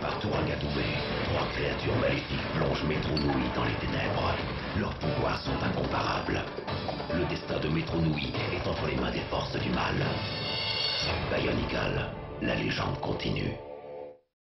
Par Tourangatoubé, trois créatures maléfiques plongent Métronouï dans les ténèbres. Leurs pouvoirs sont incomparables. Le destin de Métronouï est entre les mains des forces du mal. Bionical, la légende continue.